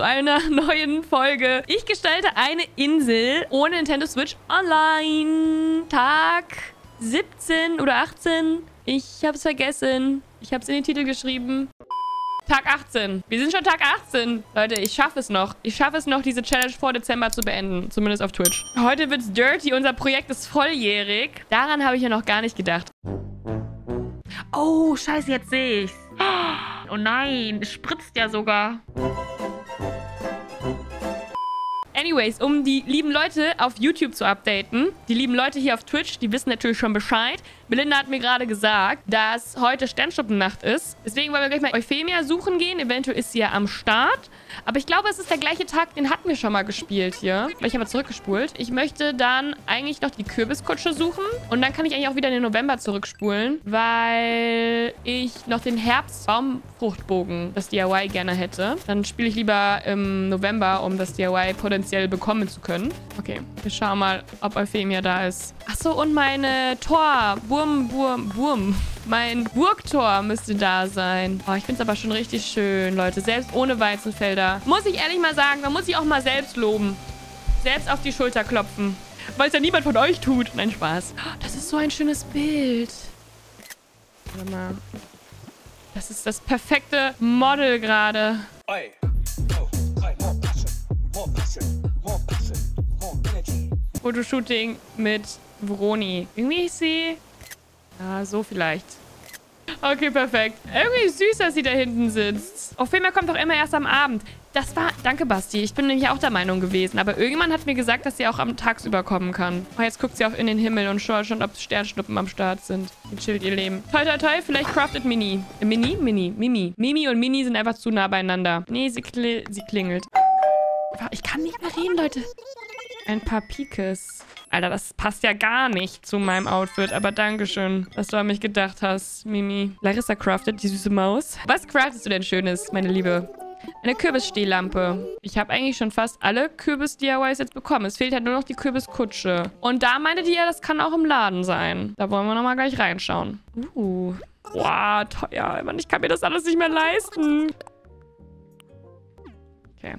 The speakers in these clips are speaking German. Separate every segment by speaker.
Speaker 1: zu einer neuen Folge. Ich gestalte eine Insel ohne Nintendo Switch online. Tag 17 oder 18. Ich hab's vergessen. Ich hab's in den Titel geschrieben. Tag 18. Wir sind schon Tag 18. Leute, ich schaffe es noch. Ich schaffe es noch, diese Challenge vor Dezember zu beenden. Zumindest auf Twitch. Heute wird's dirty. Unser Projekt ist volljährig. Daran habe ich ja noch gar nicht gedacht. Oh, scheiße, jetzt sehe ich's. Oh nein, es spritzt ja sogar. Anyways, um die lieben Leute auf YouTube zu updaten, die lieben Leute hier auf Twitch, die wissen natürlich schon Bescheid. Belinda hat mir gerade gesagt, dass heute Sternschnuppennacht ist. Deswegen wollen wir gleich mal Euphemia suchen gehen. Eventuell ist sie ja am Start. Aber ich glaube, es ist der gleiche Tag, den hatten wir schon mal gespielt hier. Ich habe zurückgespult. Ich möchte dann eigentlich noch die Kürbiskutsche suchen. Und dann kann ich eigentlich auch wieder in den November zurückspulen, weil ich noch den Herbstbaumfruchtbogen, das DIY, gerne hätte. Dann spiele ich lieber im November, um das DIY potenziell bekommen zu können. Okay, wir schauen mal, ob Euphemia da ist. Achso, und meine Tor, Wurm, Wurm, Wurm. Mein Burgtor müsste da sein. Oh, ich finde es aber schon richtig schön, Leute. Selbst ohne Weizenfelder. Muss ich ehrlich mal sagen, man muss sich auch mal selbst loben. Selbst auf die Schulter klopfen. Weil es ja niemand von euch tut. Nein, Spaß. Das ist so ein schönes Bild. Warte mal. Das ist das perfekte Model gerade. Fotoshooting mit Vroni. Irgendwie ist sie... Ja, so vielleicht. Okay, perfekt. Irgendwie süß, dass sie da hinten sitzt. Ophelia kommt doch immer erst am Abend. Das war... Danke, Basti. Ich bin nämlich auch der Meinung gewesen. Aber irgendjemand hat mir gesagt, dass sie auch am Tagsüber kommen kann. Oh, jetzt guckt sie auch in den Himmel und schaut schon, ob Sternschnuppen am Start sind. Die chillt ihr Leben. Toll, toll, toll. Vielleicht craftet Mini. Äh, Mini? Mini. Mimi. Mimi und Mini sind einfach zu nah beieinander. Nee, sie, kli sie klingelt. Ich kann nicht mehr reden, Leute. Ein paar Pikes. Alter, das passt ja gar nicht zu meinem Outfit. Aber dankeschön, dass du an mich gedacht hast, Mimi. Larissa craftet, die süße Maus. Was craftest du denn Schönes, meine Liebe? Eine Kürbisstehlampe. Ich habe eigentlich schon fast alle Kürbis-DIYs jetzt bekommen. Es fehlt halt nur noch die Kürbiskutsche. Und da meinte die ja, das kann auch im Laden sein. Da wollen wir nochmal gleich reinschauen. Uh. Boah, teuer. Ich kann mir das alles nicht mehr leisten. Okay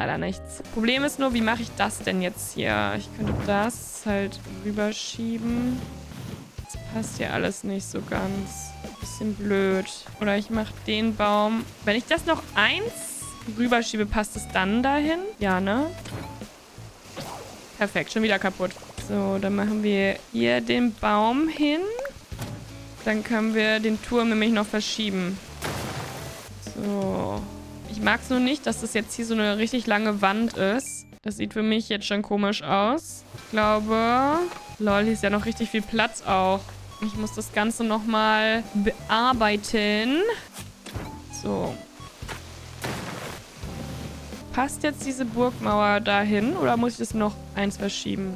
Speaker 1: leider nichts. Problem ist nur, wie mache ich das denn jetzt hier? Ich könnte das halt rüberschieben. Das passt hier alles nicht so ganz. Bisschen blöd. Oder ich mache den Baum. Wenn ich das noch eins rüberschiebe, passt es dann dahin? Ja, ne? Perfekt, schon wieder kaputt. So, dann machen wir hier den Baum hin. Dann können wir den Turm nämlich noch verschieben. So. Ich mag es nur nicht, dass das jetzt hier so eine richtig lange Wand ist. Das sieht für mich jetzt schon komisch aus. Ich glaube... Lol, hier ist ja noch richtig viel Platz auch. Ich muss das Ganze nochmal bearbeiten. So. Passt jetzt diese Burgmauer dahin? Oder muss ich das noch eins verschieben?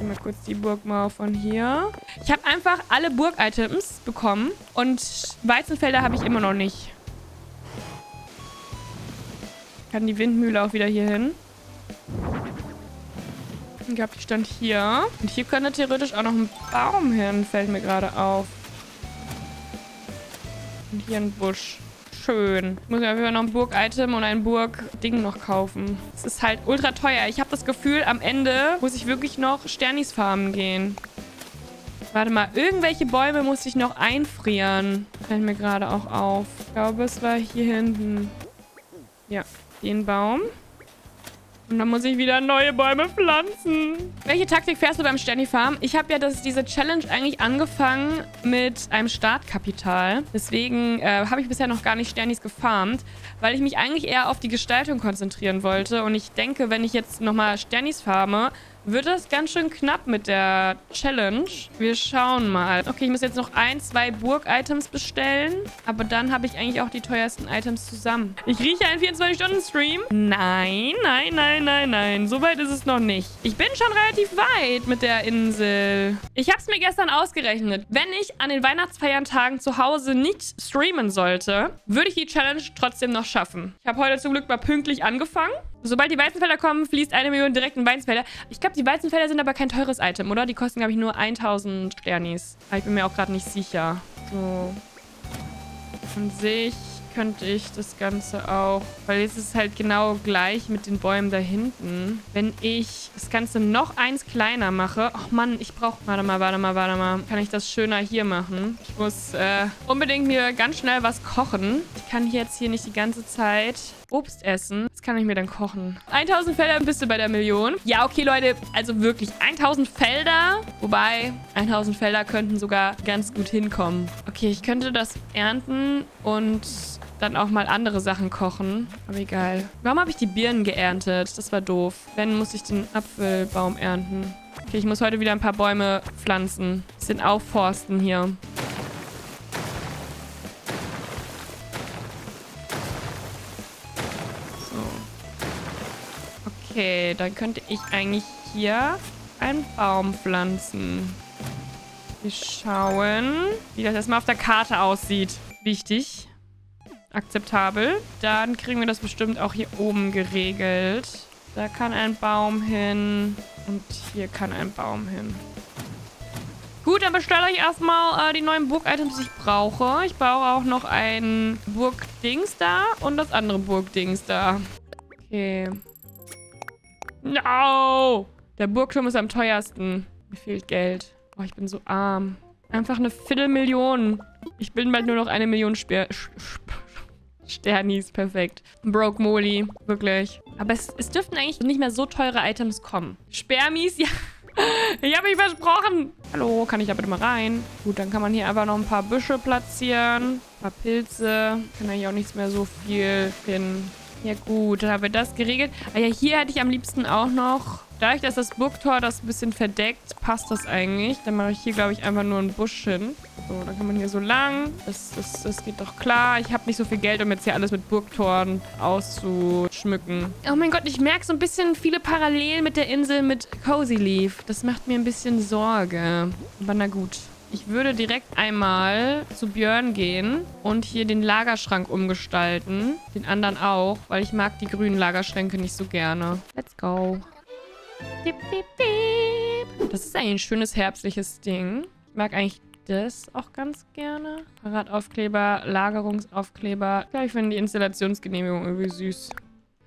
Speaker 1: Ich mal kurz die Burgmauer von hier. Ich habe einfach alle Burg-Items bekommen. Und Weizenfelder habe ich immer noch nicht kann die Windmühle auch wieder hier hin. Ich glaube, die stand hier. Und hier könnte theoretisch auch noch ein Baum hin, fällt mir gerade auf. Und hier ein Busch. Schön. Ich muss mir auf jeden Fall noch ein Burg-Item und ein Burg-Ding noch kaufen. Es ist halt ultra teuer. Ich habe das Gefühl, am Ende muss ich wirklich noch Sternis farmen gehen. Warte mal, irgendwelche Bäume muss ich noch einfrieren. Fällt mir gerade auch auf. Ich glaube, es war hier hinten. Ja, den Baum. Und dann muss ich wieder neue Bäume pflanzen. Welche Taktik fährst du beim Sterni Farm? Ich habe ja das, diese Challenge eigentlich angefangen mit einem Startkapital. Deswegen äh, habe ich bisher noch gar nicht Sternis gefarmt, weil ich mich eigentlich eher auf die Gestaltung konzentrieren wollte. Und ich denke, wenn ich jetzt nochmal Sternis farme, wird das ganz schön knapp mit der Challenge. Wir schauen mal. Okay, ich muss jetzt noch ein, zwei Burg-Items bestellen. Aber dann habe ich eigentlich auch die teuersten Items zusammen. Ich rieche einen 24-Stunden-Stream. Nein, nein, nein, nein, nein. So weit ist es noch nicht. Ich bin schon relativ weit mit der Insel. Ich habe es mir gestern ausgerechnet. Wenn ich an den Weihnachtsfeiertagen zu Hause nicht streamen sollte, würde ich die Challenge trotzdem noch schaffen. Ich habe heute zum Glück mal pünktlich angefangen. Sobald die Weizenfelder kommen, fließt eine Million direkt in Weizenfelder. Ich glaube, die Weizenfelder sind aber kein teures Item, oder? Die kosten, glaube ich, nur 1000 Sternis. Aber ich bin mir auch gerade nicht sicher. So. An sich könnte ich das Ganze auch... Weil jetzt ist es halt genau gleich mit den Bäumen da hinten. Wenn ich das Ganze noch eins kleiner mache... Ach Mann, ich brauche... Warte mal, warte mal, warte mal. Kann ich das schöner hier machen? Ich muss äh, unbedingt mir ganz schnell was kochen. Ich kann jetzt hier nicht die ganze Zeit Obst essen. Das kann ich mir dann kochen. 1000 Felder bist du bei der Million. Ja, okay, Leute. Also wirklich 1000 Felder. Wobei, 1000 Felder könnten sogar ganz gut hinkommen. Okay, ich könnte das ernten und dann auch mal andere Sachen kochen. Aber egal. Warum habe ich die Birnen geerntet? Das war doof. Wenn, muss ich den Apfelbaum ernten. Okay, ich muss heute wieder ein paar Bäume pflanzen. Bisschen aufforsten hier. Okay, dann könnte ich eigentlich hier einen Baum pflanzen. Wir schauen, wie das erstmal auf der Karte aussieht. Wichtig. Akzeptabel. Dann kriegen wir das bestimmt auch hier oben geregelt. Da kann ein Baum hin. Und hier kann ein Baum hin. Gut, dann bestelle ich erstmal äh, die neuen Burg-Items, die ich brauche. Ich brauche auch noch ein Burg-Dings da und das andere Burg-Dings da. Okay. No! Der Burgturm ist am teuersten. Mir fehlt Geld. Oh, ich bin so arm. Einfach eine Viertelmillion. Ich bin bald nur noch eine Million Sper Sternis. Perfekt. Broke Moli. Wirklich. Aber es, es dürften eigentlich nicht mehr so teure Items kommen. Spermis, ja. Ich habe mich versprochen. Hallo, kann ich da bitte mal rein? Gut, dann kann man hier einfach noch ein paar Büsche platzieren. Ein paar Pilze. Kann eigentlich auch nichts mehr so viel hin. Ja gut, dann haben wir das geregelt. Ah ja, hier hätte ich am liebsten auch noch... Dadurch, dass das Burgtor das ein bisschen verdeckt, passt das eigentlich. Dann mache ich hier, glaube ich, einfach nur einen Busch hin. So, dann kann man hier so lang. Das, das, das geht doch klar. Ich habe nicht so viel Geld, um jetzt hier alles mit Burgtoren auszuschmücken. Oh mein Gott, ich merke so ein bisschen viele Parallelen mit der Insel mit Cozy Leaf. Das macht mir ein bisschen Sorge. Aber na gut. Ich würde direkt einmal zu Björn gehen und hier den Lagerschrank umgestalten. Den anderen auch, weil ich mag die grünen Lagerschränke nicht so gerne. Let's go. Das ist eigentlich ein schönes herbstliches Ding. Ich mag eigentlich das auch ganz gerne. Paradaufkleber, Lagerungsaufkleber. Ich glaube, ich finde die Installationsgenehmigung irgendwie süß.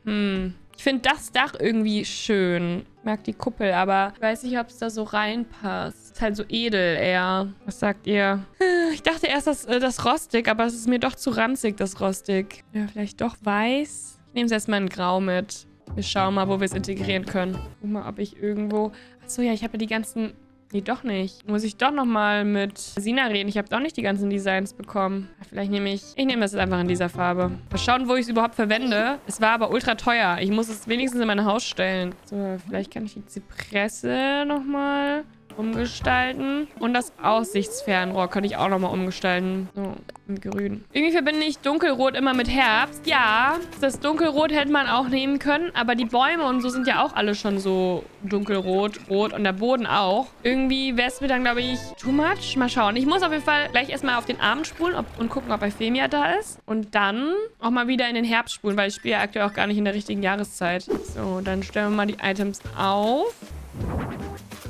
Speaker 1: Hm. Ich finde das Dach irgendwie schön. Ich mag die Kuppel, aber ich weiß nicht, ob es da so reinpasst. Ist halt so edel eher. Was sagt ihr? Ich dachte erst, das, äh, das rostig, aber es ist mir doch zu ranzig, das rostig. Ja, vielleicht doch weiß. Ich nehme es erstmal in grau mit. Wir schauen mal, wo wir es integrieren können. Guck mal, ob ich irgendwo... Achso, ja, ich habe ja die ganzen Nee, doch nicht. Muss ich doch nochmal mit Sina reden. Ich habe doch nicht die ganzen Designs bekommen. Vielleicht nehme ich... Ich nehme das jetzt einfach in dieser Farbe. Mal schauen, wo ich es überhaupt verwende. Es war aber ultra teuer. Ich muss es wenigstens in mein Haus stellen. So, vielleicht kann ich die Zypresse nochmal umgestalten. Und das Aussichtsfernrohr könnte ich auch nochmal umgestalten. So, in grün. Irgendwie verbinde ich Dunkelrot immer mit Herbst. Ja, das Dunkelrot hätte man auch nehmen können. Aber die Bäume und so sind ja auch alle schon so dunkelrot, rot und der Boden auch. Irgendwie wäre es mir dann, glaube ich, too much. Mal schauen. Ich muss auf jeden Fall gleich erstmal auf den Abend spulen ob, und gucken, ob Euphemia da ist. Und dann auch mal wieder in den Herbst spulen, weil ich spiele ja aktuell auch gar nicht in der richtigen Jahreszeit. So, dann stellen wir mal die Items auf.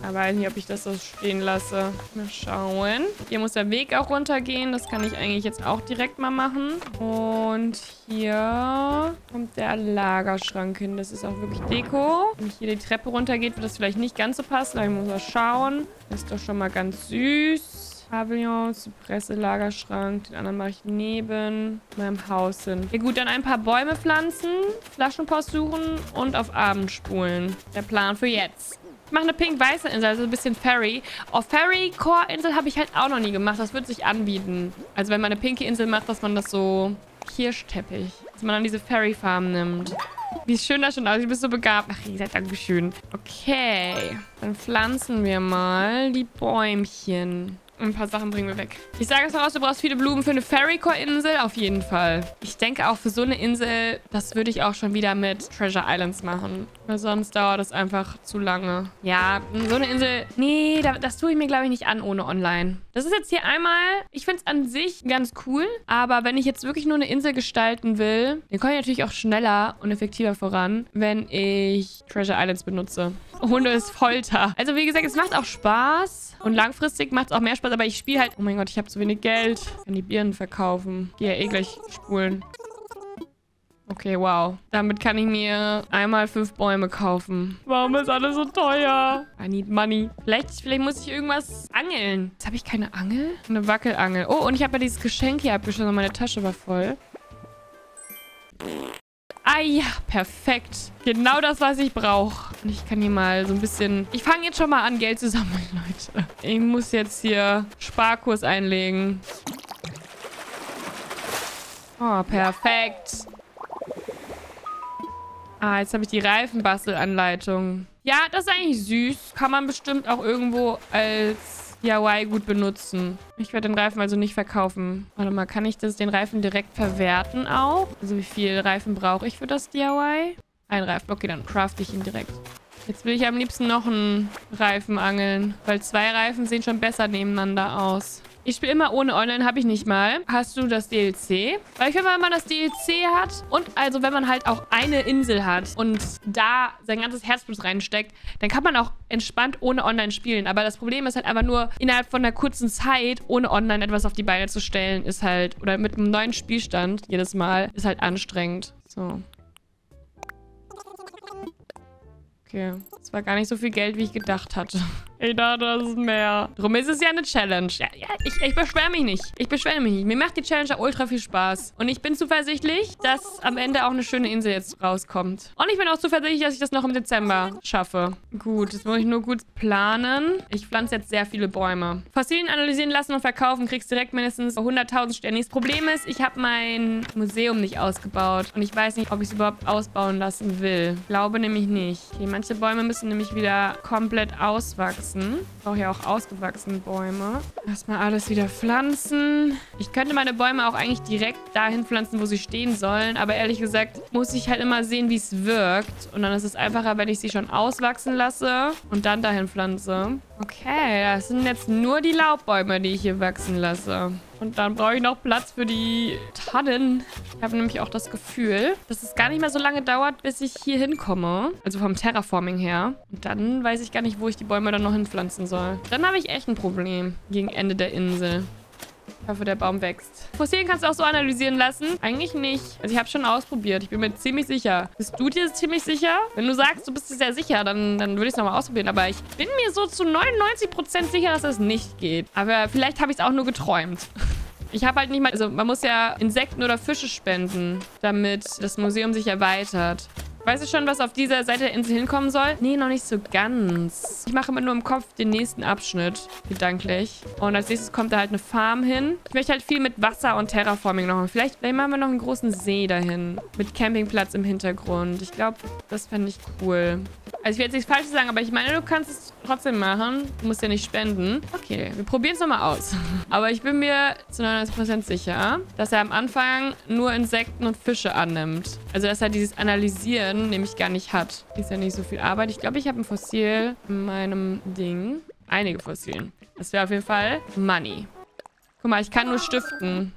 Speaker 1: Ich weiß nicht, ob ich das so stehen lasse. Mal schauen. Hier muss der Weg auch runtergehen. Das kann ich eigentlich jetzt auch direkt mal machen. Und hier kommt der Lagerschrank hin. Das ist auch wirklich Deko. Wenn hier die Treppe runtergeht, wird das vielleicht nicht ganz so passen. Aber ich muss mal schauen. Ist doch schon mal ganz süß. Pavillon, Zypresse, Lagerschrank. Den anderen mache ich neben meinem Haus hin. Ja gut, dann ein paar Bäume pflanzen, Flaschenpost suchen und auf Abend spulen. Der Plan für jetzt. Ich mache eine pink-weiße Insel, also ein bisschen Fairy. Oh, Fairy-Core-Insel habe ich halt auch noch nie gemacht. Das würde sich anbieten. Also wenn man eine pinke Insel macht, dass man das so... Kirschteppich. Dass man dann diese Fairy-Farm nimmt. Wie schön das schon aussieht. Du bist so begabt. Ach, ihr seid Dankeschön. Okay. Dann pflanzen wir mal die Bäumchen. Ein paar Sachen bringen wir weg. Ich sage es voraus, du brauchst viele Blumen für eine Fairycore-Insel. Auf jeden Fall. Ich denke auch für so eine Insel, das würde ich auch schon wieder mit Treasure Islands machen. Weil sonst dauert das einfach zu lange. Ja, so eine Insel... Nee, das tue ich mir, glaube ich, nicht an ohne online. Das ist jetzt hier einmal... Ich finde es an sich ganz cool. Aber wenn ich jetzt wirklich nur eine Insel gestalten will, dann komme ich natürlich auch schneller und effektiver voran, wenn ich Treasure Islands benutze. Hunde ist Folter. Also wie gesagt, es macht auch Spaß. Und langfristig macht es auch mehr Spaß, aber ich spiele halt... Oh mein Gott, ich habe zu wenig Geld. Ich kann die Birnen verkaufen. Gehe ja eh gleich spulen. Okay, wow. Damit kann ich mir einmal fünf Bäume kaufen. Warum ist alles so teuer? I need money. Vielleicht, vielleicht muss ich irgendwas angeln. Jetzt habe ich keine Angel? Eine Wackelangel. Oh, und ich habe ja dieses Geschenk hier abgeschlossen. Meine Tasche war voll. Ah ja, perfekt. Genau das, was ich brauche. Und ich kann hier mal so ein bisschen... Ich fange jetzt schon mal an, Geld zu sammeln, Leute. Ich muss jetzt hier Sparkurs einlegen. Oh, perfekt. Ah, jetzt habe ich die Reifenbastelanleitung. Ja, das ist eigentlich süß. Kann man bestimmt auch irgendwo als DIY gut benutzen. Ich werde den Reifen also nicht verkaufen. Warte mal, kann ich das, den Reifen direkt verwerten auch? Also wie viel Reifen brauche ich für das DIY? Ein Reifen. Okay, dann crafte ich ihn direkt. Jetzt will ich am liebsten noch einen Reifen angeln, weil zwei Reifen sehen schon besser nebeneinander aus. Ich spiele immer ohne Online, habe ich nicht mal. Hast du das DLC? Weil ich finde, wenn man das DLC hat und also wenn man halt auch eine Insel hat und da sein ganzes Herzblut reinsteckt, dann kann man auch entspannt ohne Online spielen. Aber das Problem ist halt einfach nur, innerhalb von einer kurzen Zeit ohne Online etwas auf die Beine zu stellen, ist halt, oder mit einem neuen Spielstand jedes Mal, ist halt anstrengend. So. Okay. Das war gar nicht so viel Geld, wie ich gedacht hatte. Ich dachte, das ist mehr. Drum ist es ja eine Challenge. Ja, ja ich, ich beschwere mich nicht. Ich beschwere mich nicht. Mir macht die Challenge ultra viel Spaß. Und ich bin zuversichtlich, dass am Ende auch eine schöne Insel jetzt rauskommt. Und ich bin auch zuversichtlich, dass ich das noch im Dezember schaffe. Gut, das muss ich nur gut planen. Ich pflanze jetzt sehr viele Bäume. Fossilien analysieren lassen und verkaufen. Kriegst direkt mindestens 100.000 Sterne. Das Problem ist, ich habe mein Museum nicht ausgebaut. Und ich weiß nicht, ob ich es überhaupt ausbauen lassen will. Glaube nämlich nicht. Okay, manche Bäume müssen nämlich wieder komplett auswachsen auswachsen. Ich brauche ja auch ausgewachsene Bäume. Erstmal alles wieder pflanzen. Ich könnte meine Bäume auch eigentlich direkt dahin pflanzen, wo sie stehen sollen. Aber ehrlich gesagt muss ich halt immer sehen, wie es wirkt. Und dann ist es einfacher, wenn ich sie schon auswachsen lasse und dann dahin pflanze. Okay, das sind jetzt nur die Laubbäume, die ich hier wachsen lasse. Und dann brauche ich noch Platz für die Tannen. Ich habe nämlich auch das Gefühl, dass es gar nicht mehr so lange dauert, bis ich hier hinkomme. Also vom Terraforming her. Und dann weiß ich gar nicht, wo ich die Bäume dann noch hinpflanzen soll. Dann habe ich echt ein Problem gegen Ende der Insel. Hoffe, der Baum wächst. Fossilien kannst du auch so analysieren lassen? Eigentlich nicht. Also ich habe schon ausprobiert. Ich bin mir ziemlich sicher. Bist du dir ziemlich sicher? Wenn du sagst, du bist dir sehr sicher, dann, dann würde ich es nochmal ausprobieren. Aber ich bin mir so zu 99% sicher, dass es nicht geht. Aber vielleicht habe ich es auch nur geträumt. Ich habe halt nicht mal... Also man muss ja Insekten oder Fische spenden, damit das Museum sich erweitert. Weißt du schon, was auf dieser Seite der Insel hinkommen soll? Nee, noch nicht so ganz. Ich mache immer nur im Kopf den nächsten Abschnitt, gedanklich. Und als nächstes kommt da halt eine Farm hin. Ich möchte halt viel mit Wasser und Terraforming noch. Vielleicht, vielleicht machen wir noch einen großen See dahin. Mit Campingplatz im Hintergrund. Ich glaube, das fände ich cool. Also ich will jetzt nichts Falsches sagen, aber ich meine, du kannst es trotzdem machen. Du musst ja nicht spenden. Okay, wir probieren es nochmal aus. Aber ich bin mir zu 99% sicher, dass er am Anfang nur Insekten und Fische annimmt. Also dass er dieses Analysieren können, nämlich gar nicht hat. Ist ja nicht so viel Arbeit. Ich glaube, ich habe ein Fossil in meinem Ding. Einige Fossilien. Das wäre auf jeden Fall Money. Guck mal, ich kann nur stiften.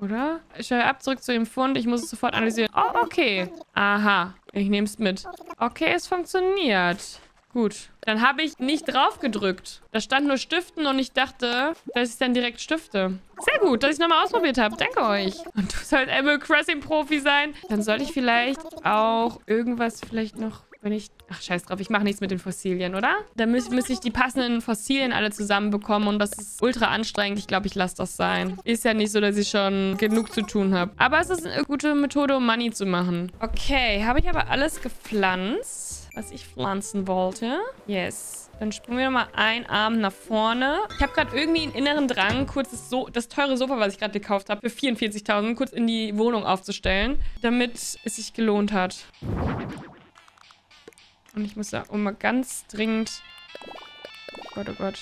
Speaker 1: Oder? Ich schaue ab, zurück zu dem Fund. Ich muss es sofort analysieren. Oh, okay. Aha. Ich nehme es mit. Okay, es funktioniert. Gut. Dann habe ich nicht drauf gedrückt. Da stand nur Stiften und ich dachte, dass ich dann direkt stifte. Sehr gut, dass ich es nochmal ausprobiert habe. Danke euch. Und du sollst Animal Crossing Profi sein. Dann sollte ich vielleicht auch irgendwas vielleicht noch wenn ich... Ach, scheiß drauf. Ich mache nichts mit den Fossilien, oder? Dann müsste müß ich die passenden Fossilien alle zusammenbekommen und das ist ultra anstrengend. Ich glaube, ich lasse das sein. Ist ja nicht so, dass ich schon genug zu tun habe. Aber es ist eine gute Methode, um Money zu machen. Okay, habe ich aber alles gepflanzt? Was ich pflanzen wollte. Yes. Dann springen wir nochmal einen Arm nach vorne. Ich habe gerade irgendwie einen inneren Drang, kurz das, so das teure Sofa, was ich gerade gekauft habe, für 44.000 kurz in die Wohnung aufzustellen, damit es sich gelohnt hat. Und ich muss da mal ganz dringend... Oh Gott, oh Gott.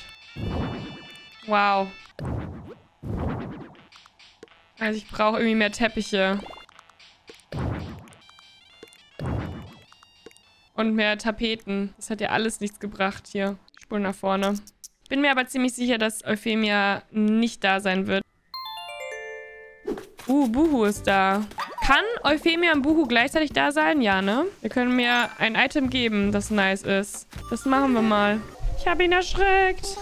Speaker 1: Wow. Also ich brauche irgendwie mehr Teppiche. Und mehr Tapeten. Das hat ja alles nichts gebracht hier. Spuren nach vorne. Bin mir aber ziemlich sicher, dass Euphemia nicht da sein wird. Uh, Buhu ist da. Kann Euphemia und Buhu gleichzeitig da sein? Ja, ne? Wir können mir ein Item geben, das nice ist. Das machen wir mal. Ich habe ihn erschreckt.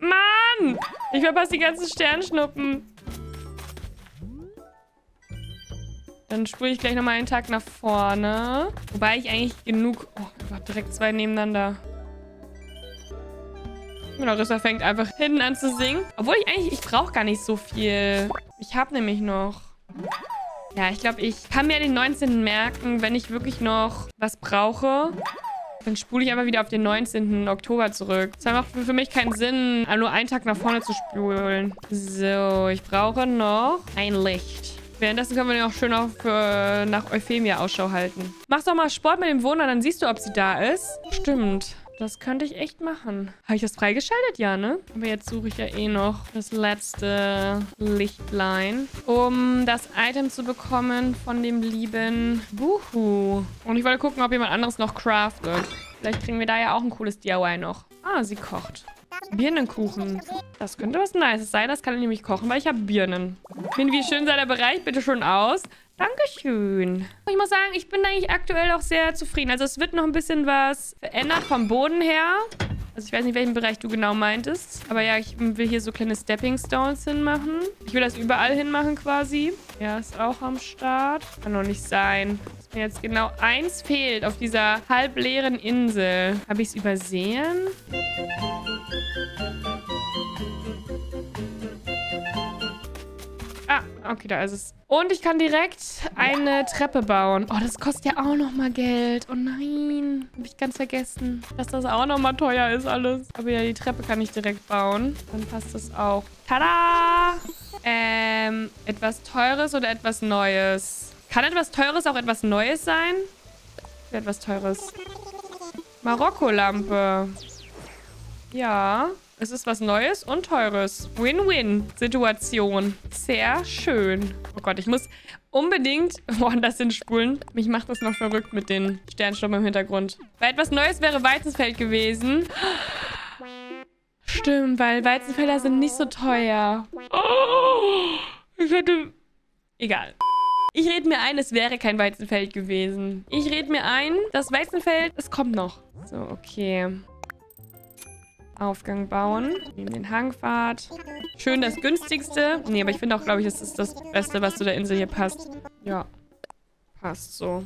Speaker 1: Mann! Ich verpasse die ganzen Sternschnuppen. Dann spule ich gleich nochmal einen Tag nach vorne. Wobei ich eigentlich genug... Oh Gott, direkt zwei nebeneinander. Genau, Rissa fängt einfach hinten an zu singen. Obwohl ich eigentlich... Ich brauche gar nicht so viel. Ich habe nämlich noch... Ja, ich glaube, ich kann mir den 19. merken, wenn ich wirklich noch was brauche. Dann spule ich einfach wieder auf den 19. Oktober zurück. Das macht für mich keinen Sinn, nur einen Tag nach vorne zu spulen. So, ich brauche noch ein Licht. Währenddessen können wir ja auch schön auf, äh, nach Euphemia Ausschau halten. Mach doch mal Sport mit dem Wohner, dann siehst du, ob sie da ist. Stimmt. Das könnte ich echt machen. Habe ich das freigeschaltet? Ja, ne? Aber jetzt suche ich ja eh noch das letzte Lichtlein, um das Item zu bekommen von dem lieben Buhu. Und ich wollte gucken, ob jemand anderes noch craftet. Vielleicht kriegen wir da ja auch ein cooles DIY noch. Ah, sie kocht. Birnenkuchen. Das könnte was Nices sein. Das kann ich nämlich kochen, weil ich habe Birnen. Bin wie schön sah der Bereich bitte schon aus. Dankeschön. Ich muss sagen, ich bin eigentlich aktuell auch sehr zufrieden. Also es wird noch ein bisschen was verändert vom Boden her. Also ich weiß nicht, welchen Bereich du genau meintest. Aber ja, ich will hier so kleine Stepping Stones hinmachen. Ich will das überall hinmachen quasi. Ja, ist auch am Start. Kann doch nicht sein. Dass mir jetzt genau eins fehlt auf dieser halbleeren Insel. Habe ich es übersehen? Okay, da ist es. Und ich kann direkt eine Treppe bauen. Oh, das kostet ja auch nochmal Geld. Oh nein. Habe ich ganz vergessen, dass das auch nochmal teuer ist alles. Aber ja, die Treppe kann ich direkt bauen. Dann passt das auch. Tada! Ähm, etwas Teures oder etwas Neues? Kann etwas Teures auch etwas Neues sein? Etwas Teures. Marokko-Lampe. Ja. Es ist was Neues und Teures. Win-Win-Situation. Sehr schön. Oh Gott, ich muss unbedingt woanders hinspulen. Mich macht das noch verrückt mit den Sternschnuppen im Hintergrund. Weil etwas Neues wäre Weizensfeld gewesen. Stimmt, weil Weizenfelder sind nicht so teuer. Oh, ich hätte... Egal. Ich rede mir ein, es wäre kein Weizenfeld gewesen. Ich rede mir ein, das Weizenfeld, es kommt noch. So, okay. Aufgang bauen. Nehmen den Hangpfad. Schön das günstigste. Nee, aber ich finde auch, glaube ich, das ist das Beste, was zu der Insel hier passt. Ja. Passt so.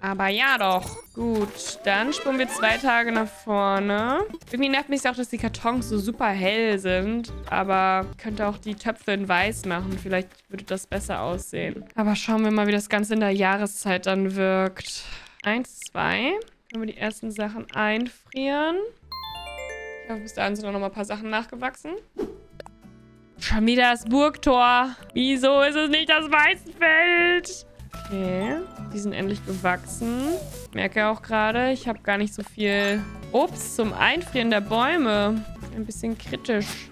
Speaker 1: Aber ja doch. Gut, dann springen wir zwei Tage nach vorne. Irgendwie nervt mich auch, dass die Kartons so super hell sind. Aber ich könnte auch die Töpfe in weiß machen. Vielleicht würde das besser aussehen. Aber schauen wir mal, wie das Ganze in der Jahreszeit dann wirkt. Eins, zwei. Können wir die ersten Sachen einfrieren. Ja, bis dahin sind auch noch mal ein paar Sachen nachgewachsen. Schon wieder das Burgtor. Wieso ist es nicht das Weißenfeld? Okay, die sind endlich gewachsen. Ich merke auch gerade, ich habe gar nicht so viel Obst zum Einfrieren der Bäume. Ein bisschen kritisch.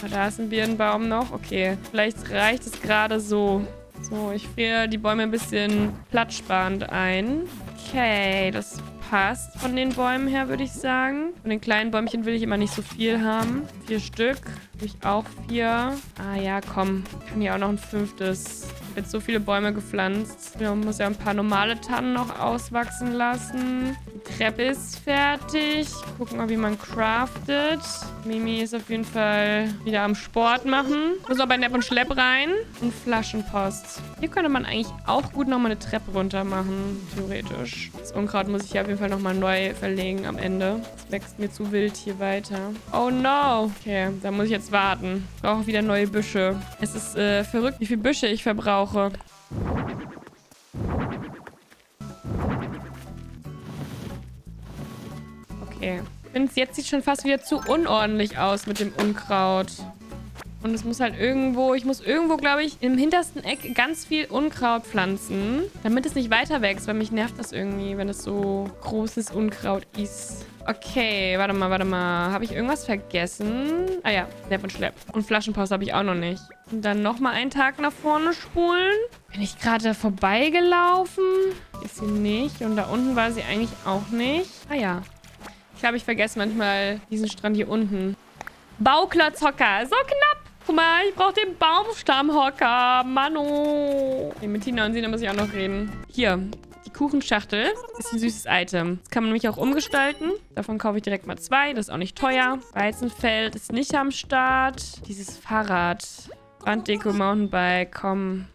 Speaker 1: Aber da ist ein Birnenbaum noch. Okay, vielleicht reicht es gerade so. So, ich friere die Bäume ein bisschen platzsparend ein. Okay, das passt von den Bäumen her, würde ich sagen. Von den kleinen Bäumchen will ich immer nicht so viel haben. Vier Stück. Habe ich auch vier. Ah ja, komm. Kann hier auch noch ein fünftes. Jetzt so viele Bäume gepflanzt. Man muss ja ein paar normale Tannen noch auswachsen lassen. Die Treppe ist fertig. Gucken mal, wie man craftet. Mimi ist auf jeden Fall wieder am Sport machen. Muss noch bei Nepp und Schlepp rein. Und Flaschenpost. Hier könnte man eigentlich auch gut nochmal eine Treppe runter machen. Theoretisch. Das Unkraut muss ich hier auf jeden Fall nochmal neu verlegen am Ende. Es wächst mir zu wild hier weiter. Oh no. Okay, da muss ich jetzt jetzt warten. Ich brauche wieder neue Büsche. Es ist äh, verrückt, wie viele Büsche ich verbrauche. Okay. Ich finde, jetzt sieht schon fast wieder zu unordentlich aus mit dem Unkraut. Und es muss halt irgendwo, ich muss irgendwo, glaube ich, im hintersten Eck ganz viel Unkraut pflanzen, damit es nicht weiter wächst, weil mich nervt das irgendwie, wenn es so großes Unkraut ist. Okay, warte mal, warte mal. Habe ich irgendwas vergessen? Ah ja, Lepp und Schlepp. Und Flaschenpost habe ich auch noch nicht. Und dann nochmal einen Tag nach vorne spulen. Bin ich gerade vorbeigelaufen? Ist sie nicht. Und da unten war sie eigentlich auch nicht. Ah ja. Ich glaube, ich vergesse manchmal diesen Strand hier unten. Bauklotzhocker. So knapp. Guck mal, ich brauche den Baumstammhocker. Mano. Okay, mit Tina und Sina muss ich auch noch reden. Hier, Kuchenschachtel ist ein süßes Item. Das kann man nämlich auch umgestalten. Davon kaufe ich direkt mal zwei. Das ist auch nicht teuer. Weizenfeld ist nicht am Start. Dieses Fahrrad. Wanddeko, Mountainbike, komm.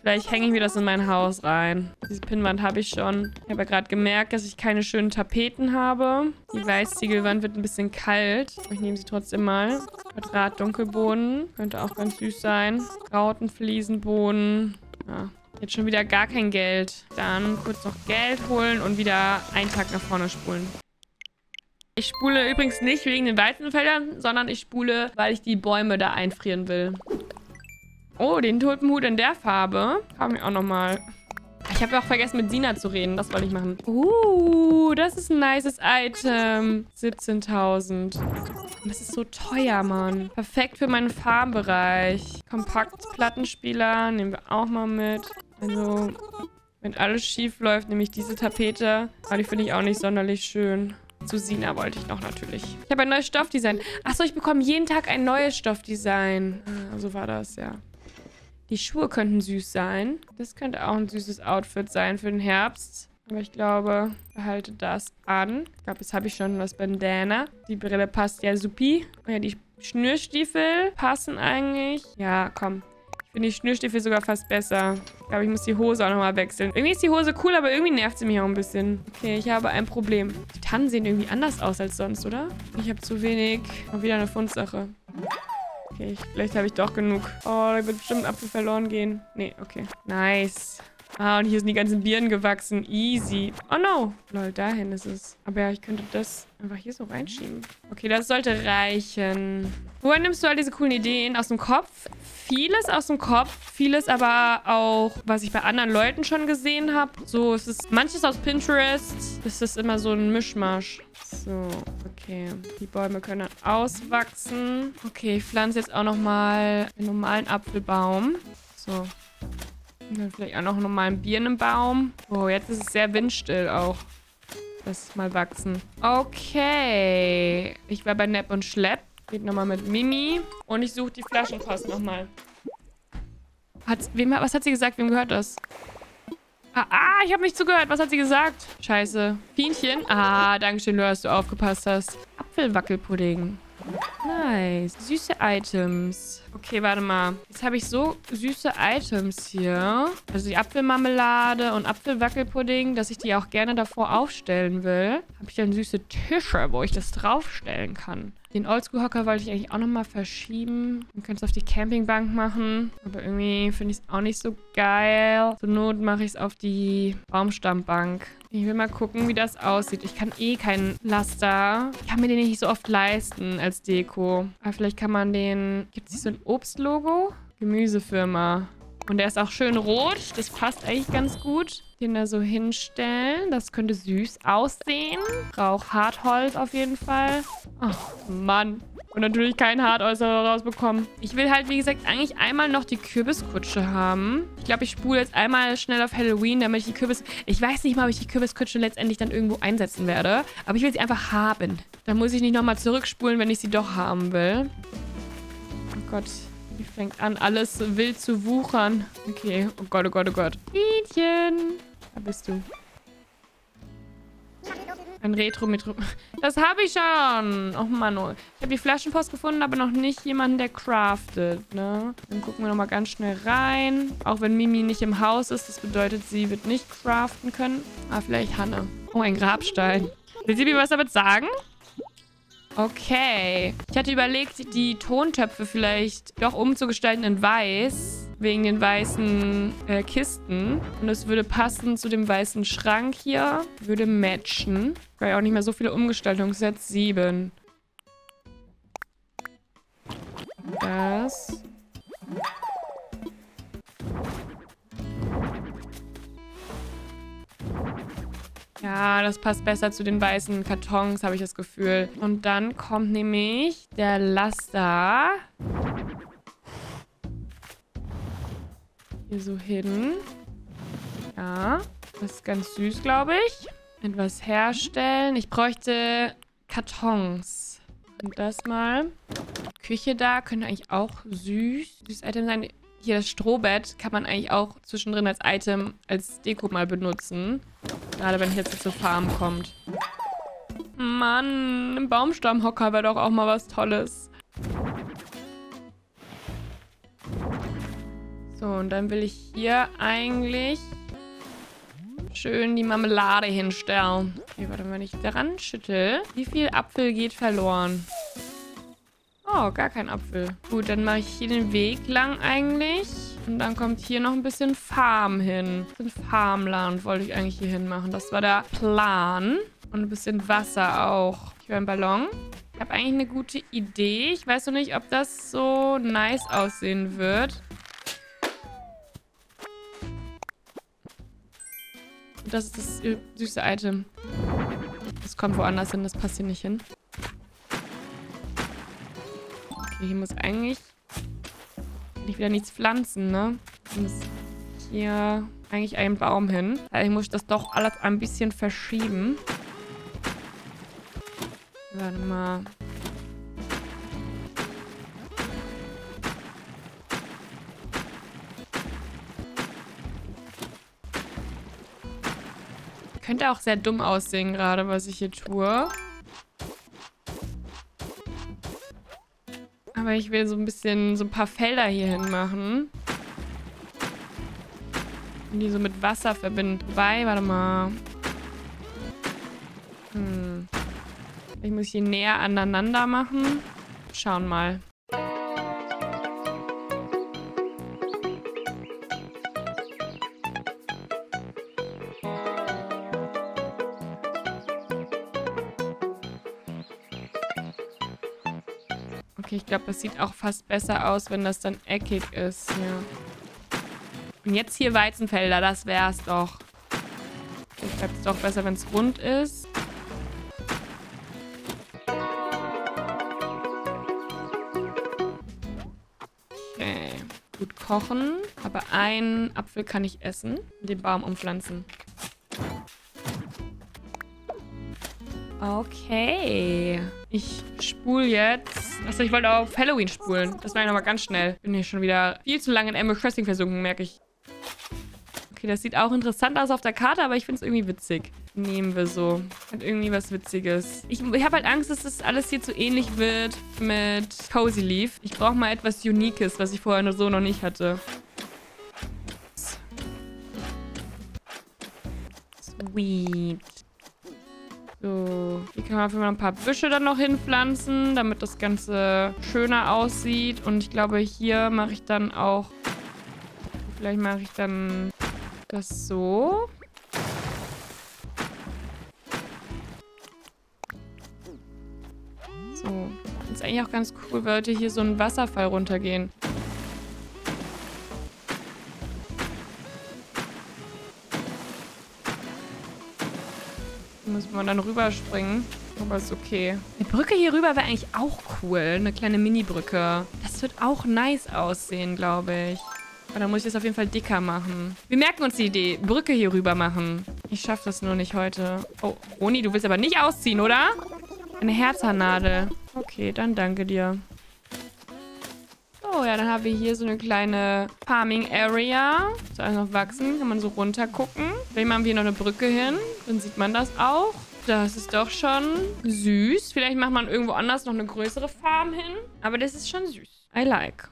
Speaker 1: Vielleicht hänge ich mir das in mein Haus rein. Diese Pinnwand habe ich schon. Ich habe ja gerade gemerkt, dass ich keine schönen Tapeten habe. Die Weißziegelwand wird ein bisschen kalt. Ich nehme sie trotzdem mal. Quadrat Dunkelboden. Könnte auch ganz süß sein. Rautenfliesenboden. Ja, jetzt schon wieder gar kein Geld. Dann kurz noch Geld holen und wieder einen Tag nach vorne spulen. Ich spule übrigens nicht wegen den Weizenfeldern, sondern ich spule, weil ich die Bäume da einfrieren will. Oh, den Tulpenhut in der Farbe. Kam ich auch nochmal. Ich habe ja auch vergessen, mit Sina zu reden. Das wollte ich machen. Uh, das ist ein nices Item. 17.000. Das ist so teuer, Mann. Perfekt für meinen Farmbereich. Kompakt-Plattenspieler nehmen wir auch mal mit. Also, wenn alles schief läuft, nehme ich diese Tapete. Aber die finde ich auch nicht sonderlich schön. Zu Sina wollte ich noch natürlich. Ich habe ein neues Stoffdesign. Achso, ich bekomme jeden Tag ein neues Stoffdesign. Ah, so war das, ja. Die Schuhe könnten süß sein. Das könnte auch ein süßes Outfit sein für den Herbst. Aber ich glaube, behalte das an. Ich glaube, jetzt habe ich schon was Bandana. Die Brille passt ja supi. Oh ja, die Schnürstiefel passen eigentlich. Ja, komm. Finde die Schnürstiefel sogar fast besser. Ich glaube, ich muss die Hose auch nochmal wechseln. Irgendwie ist die Hose cool, aber irgendwie nervt sie mich auch ein bisschen. Okay, ich habe ein Problem. Die Tannen sehen irgendwie anders aus als sonst, oder? Ich habe zu wenig. Auch wieder eine Fundsache. Okay, ich, vielleicht habe ich doch genug. Oh, da wird bestimmt ein Apfel verloren gehen. Nee, okay. Nice. Ah, und hier sind die ganzen Birnen gewachsen. Easy. Oh no. Lol, dahin ist es. Aber ja, ich könnte das einfach hier so reinschieben. Okay, das sollte reichen. Woher nimmst du all diese coolen Ideen? Aus dem Kopf? Vieles aus dem Kopf. Vieles aber auch, was ich bei anderen Leuten schon gesehen habe. So, es ist manches aus Pinterest. Es ist immer so ein Mischmasch. So, okay. Die Bäume können auswachsen. Okay, ich pflanze jetzt auch nochmal einen normalen Apfelbaum. So. Dann vielleicht auch noch einen normalen Birnenbaum. Oh, jetzt ist es sehr windstill auch. Lass mal wachsen. Okay. Ich war bei Nepp und Schlepp. Geht nochmal mit Mimi. Und ich suche die Flaschenpost nochmal. Wem, was hat sie gesagt? Wem gehört das? Ah, ah ich habe nicht zugehört. Was hat sie gesagt? Scheiße. Fienchen? Ah, danke schön, dass du aufgepasst hast. Apfelwackelpudding. Nice. Süße Items. Okay, warte mal. Jetzt habe ich so süße Items hier. Also die Apfelmarmelade und Apfelwackelpudding, dass ich die auch gerne davor aufstellen will. Habe ich dann süße Tische, wo ich das draufstellen kann. Den Oldschool-Hocker wollte ich eigentlich auch nochmal verschieben. Man könnte es auf die Campingbank machen. Aber irgendwie finde ich es auch nicht so geil. Zur Not mache ich es auf die Baumstammbank. Ich will mal gucken, wie das aussieht. Ich kann eh keinen Laster. Ich kann mir den nicht so oft leisten als Deko. Aber vielleicht kann man den... Gibt es hier so ein Obstlogo? Gemüsefirma. Und der ist auch schön rot. Das passt eigentlich ganz gut. Den da so hinstellen. Das könnte süß aussehen. Braucht Hartholz auf jeden Fall. Oh, Mann. Und natürlich kein Hartholz rausbekommen. Ich will halt, wie gesagt, eigentlich einmal noch die Kürbiskutsche haben. Ich glaube, ich spule jetzt einmal schnell auf Halloween, damit ich die Kürbis... Ich weiß nicht mal, ob ich die Kürbiskutsche letztendlich dann irgendwo einsetzen werde. Aber ich will sie einfach haben. Dann muss ich nicht nochmal zurückspulen, wenn ich sie doch haben will. Oh Gott. Die fängt an, alles wild zu wuchern. Okay. Oh Gott, oh Gott, oh Gott. Mädchen. Da bist du. Ein Retro mit... Das habe ich schon. Oh Mann. Oh. Ich habe die Flaschenpost gefunden, aber noch nicht jemanden, der craftet, ne? Dann gucken wir nochmal ganz schnell rein. Auch wenn Mimi nicht im Haus ist, das bedeutet, sie wird nicht craften können. Aber vielleicht Hanne. Oh, ein Grabstein. Will sie mir was damit sagen? Okay. Ich hatte überlegt, die Tonttöpfe vielleicht doch umzugestalten in weiß. Wegen den weißen äh, Kisten. Und es würde passen zu dem weißen Schrank hier. Würde matchen. Weil auch nicht mehr so viele Umgestaltungssets. Sieben. Das. Ja, das passt besser zu den weißen Kartons, habe ich das Gefühl. Und dann kommt nämlich der Laster. Hier so hin. Ja, das ist ganz süß, glaube ich. Etwas herstellen. Ich bräuchte Kartons. Und das mal. Küche da könnte eigentlich auch süß. Süßes Item sein. hier das Strohbett kann man eigentlich auch zwischendrin als Item, als Deko mal benutzen. Gerade wenn jetzt zur Farm kommt. Mann, ein Baumstammhocker wäre doch auch mal was Tolles. So, und dann will ich hier eigentlich schön die Marmelade hinstellen. Okay, warte, wenn ich daran schüttel, wie viel Apfel geht verloren? Oh, gar kein Apfel. Gut, dann mache ich hier den Weg lang eigentlich. Und dann kommt hier noch ein bisschen Farm hin. Ein bisschen Farmland wollte ich eigentlich hier hin machen. Das war der Plan. Und ein bisschen Wasser auch. Ich will einen Ballon. Ich habe eigentlich eine gute Idee. Ich weiß noch nicht, ob das so nice aussehen wird. Das ist das süße Item. Das kommt woanders hin, das passt hier nicht hin. Okay, hier muss eigentlich... Ich wieder nichts pflanzen, ne? Muss hier eigentlich ein Baum hin. Ich muss das doch alles ein bisschen verschieben. Warte mal. Könnte auch sehr dumm aussehen gerade, was ich hier tue. Aber ich will so ein bisschen, so ein paar Felder hier hin machen. Und die so mit Wasser verbinden. Wobei, warte mal. Hm. Ich muss hier näher aneinander machen. Schauen mal. Ich glaube, das sieht auch fast besser aus, wenn das dann eckig ist. Ja. Und jetzt hier Weizenfelder, das wär's doch. Ich glaube, es doch besser, wenn es rund ist. Okay. Gut kochen. Aber einen Apfel kann ich essen. Den Baum umpflanzen. Okay. Ich spule jetzt Achso, ich wollte auf Halloween spulen. Das war ja nochmal ganz schnell. Bin hier schon wieder viel zu lange in Animal Crossing versunken, merke ich. Okay, das sieht auch interessant aus auf der Karte, aber ich finde es irgendwie witzig. Nehmen wir so. Hat irgendwie was Witziges. Ich, ich habe halt Angst, dass das alles hier zu ähnlich wird mit Cozy Leaf. Ich brauche mal etwas Uniques, was ich vorher nur so noch nicht hatte. Sweet. So, hier kann man einfach ein paar Büsche dann noch hinpflanzen, damit das Ganze schöner aussieht. Und ich glaube, hier mache ich dann auch... Vielleicht mache ich dann das so. So. Das ist eigentlich auch ganz cool, weil hier so ein Wasserfall runtergehen. Muss man dann rüberspringen. Aber ist okay. Eine Brücke hier rüber wäre eigentlich auch cool. Eine kleine Mini-Brücke. Das wird auch nice aussehen, glaube ich. Aber dann muss ich das auf jeden Fall dicker machen. Wir merken uns die Idee. Brücke hier rüber machen. Ich schaffe das nur nicht heute. Oh, Roni, du willst aber nicht ausziehen, oder? Eine Herzernadel. Okay, dann danke dir. Ja, dann haben wir hier so eine kleine Farming Area. Soll alles noch wachsen. Kann man so runter gucken. Vielleicht machen wir hier noch eine Brücke hin. Dann sieht man das auch. Das ist doch schon süß. Vielleicht macht man irgendwo anders noch eine größere Farm hin. Aber das ist schon süß. I like.